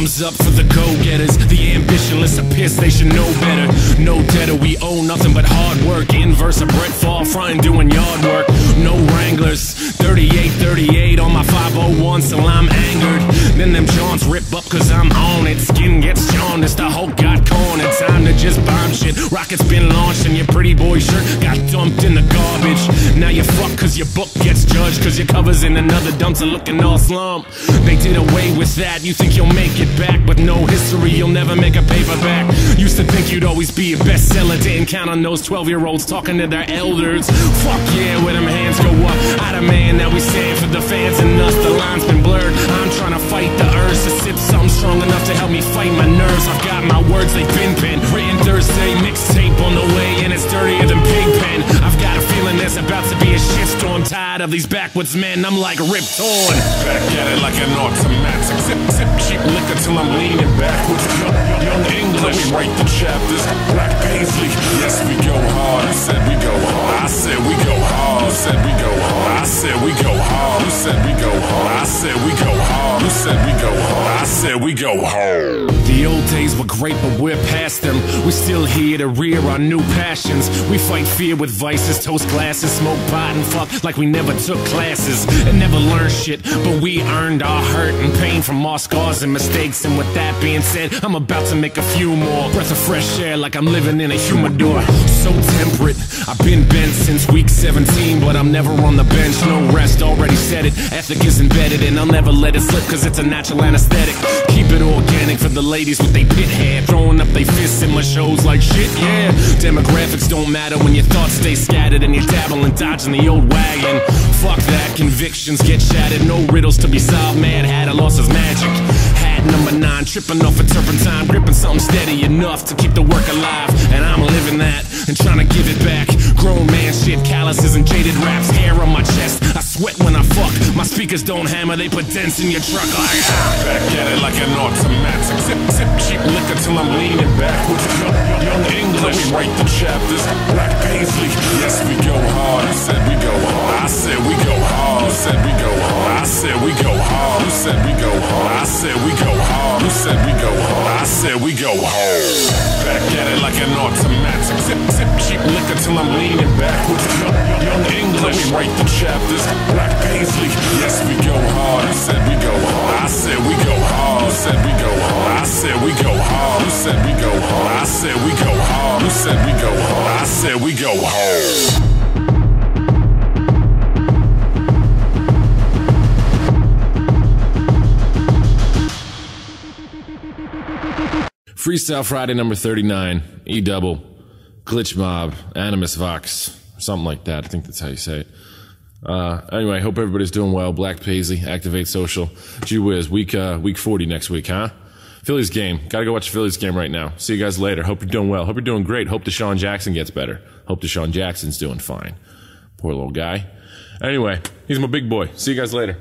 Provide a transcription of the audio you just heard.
Hands up for the go-getters, the ambitionless pissed, they should know better. No debtor, we owe nothing but hard work. Inverse of Brett Favre, frontin' doing yard work. No Wranglers, 38, 38 on my 501 till I'm angered. Then them jaunts rip up cause I'm on it. Skin gets jaundiced, the whole got cornered. Time to just bomb shit. Rockets been launched and your pretty boy shirt got dumped in the garbage. Now you fuck cause your book gets judged cause your cover's in another dumpster looking all slump. They did away with that, you think you'll make it back, but no history, you'll never make a paperback. Used to think you'd always be a bestseller, didn't count on those 12 year olds talking to their elders. Fuck yeah, where them hands go up. Of man, now we stand for the fans and us, the line's been blurred. I'm trying to fight the urge to sip something strong enough to help me fight my nerves. I've got my words, they've been penned. Written Thursday, mixtape on the way, and it's dirtier than Pigpen. I've got a feeling there's about to be a shitstorm. Tired of these backwoods men, I'm like ripped on Back at it like an automatic. Sip, sip, cheap liquor till I'm leaning backwards. Young, young English, we write the chapters. Black Paisley, I said we go hard. You said we go hard. I said we go hard. The old days were great, but we're past them. We're still here to rear our new passions. We fight fear with vices, toast glasses, smoke pot, and fuck like we never took classes and never learned shit. But we earned our hurt and pain from our scars and mistakes. And with that being said, I'm about to make a few more. Breath of fresh air like I'm living in a humidor. So temperate, I've been bent since week 17, but I'm never on the bench. No rest, already said it. Ethic is embedded, and I'll never let it slip, cause it's a natural anesthetic. Keep it organic for the ladies with they pit hair, throwing up they fists in my shows like shit, yeah. Demographics don't matter when your thoughts stay scattered and you're dabbling, dodging the old wagon. Fuck that, convictions get shattered, no riddles to be solved. Mad Hatter lost his magic. Hat number nine, tripping off a turpentine, gripping something steady enough to keep the work alive. And I'm living that and trying to give it back. Grown man shit, calluses and jaded raps, hair on my chest. I sweat when I fuck. Speakers don't hammer, they put dents in your truck like ah. Back at it like an automatic. Sip, sip, cheap liquor till I'm leaning backwards. Young, young English, we write the chapters. Black Paisley, yes, we go hard. You said we go hard. I said we go hard. You said we go hard. I said we go hard. You said we go hard. I said we go hard. You said we go hard. I said we go hard. Back at it like an automatic. Sip, sip, cheap liquor till I'm leaning backwards. Young, young English, we write the chapters. Black Paisley, yes, we go hard. Said we go hard. I said we go hard. Said we go hard. I said we go hard. Said we go hard. I said we go hard. Said we go hard. I said we go hard. Freestyle Friday number 39, E double, Glitch Mob, Animus Vox, something like that. I think that's how you say it. Uh, anyway, hope everybody's doing well. Black Paisley, Activate Social. Gee whiz, week, uh, week 40 next week, huh? Phillies game. Gotta go watch the Phillies game right now. See you guys later. Hope you're doing well. Hope you're doing great. Hope DeSean Jackson gets better. Hope DeSean Jackson's doing fine. Poor little guy. Anyway, he's my big boy. See you guys later.